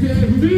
Yeah,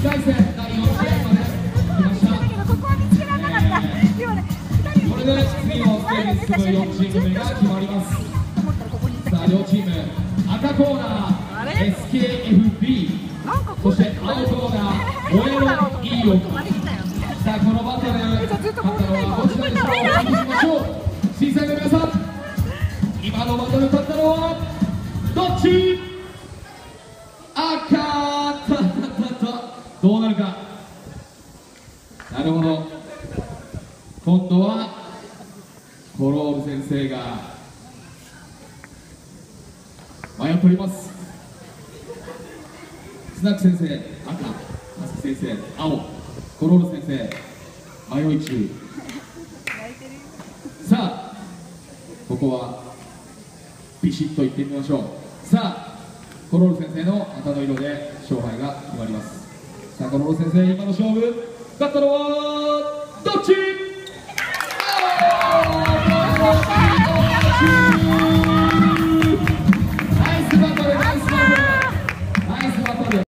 第4試合来ました。これ。で次のステージ進む4チーム目が決まります。さあ両チーム赤コーナー SKFB そして青コーナー燃えろ E をさあこのバトルローブ先生が迷っております。スナック先生赤マスク先生青コロール先生迷い中。さあここはビシッといってみましょう。さあコロール先生の赤の色で勝敗が決まります。さあコロール先生今の勝負勝ったのはどっち？青